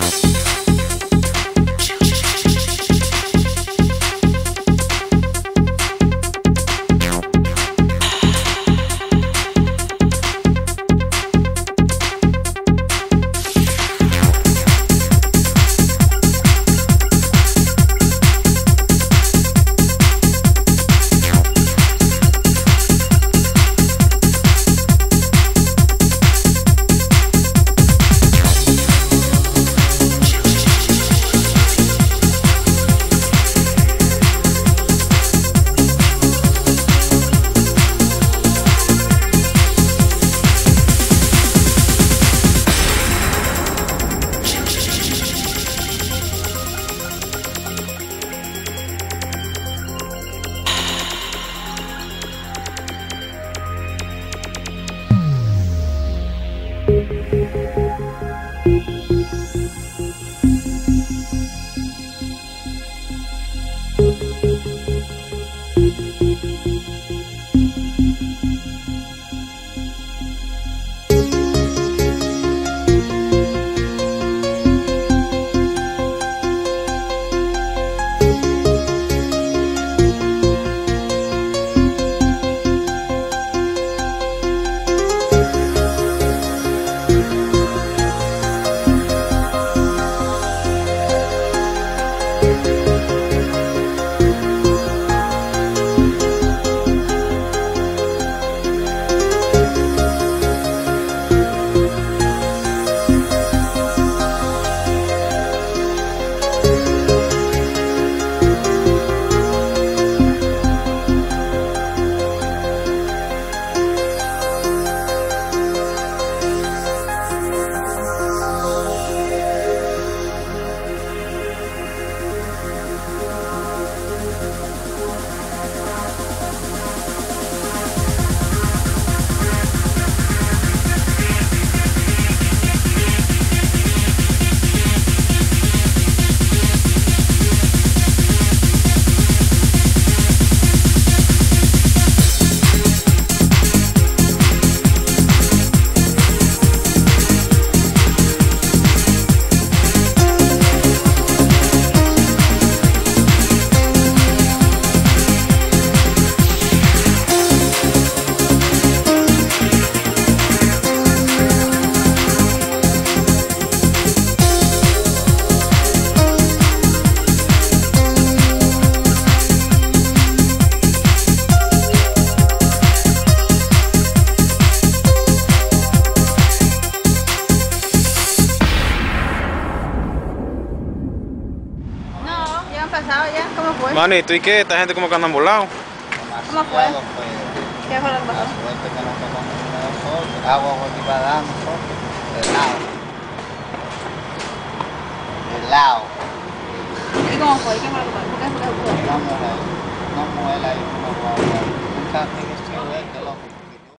Thank you. Mano, ¿y tú y qué? Esta gente como que andan volados. ¿Cómo fue? Pues, ¿Qué fue lo que La pasó? suerte que no tocamos de nosotros. El agua que iba a dar nosotros. Del lado. Del lado. ¿Y cómo fue? ¿Qué fue lo que pasó? ¿Por qué fue lo que fue? Una mujer. Una mujer ahí, una guagua. Que loco.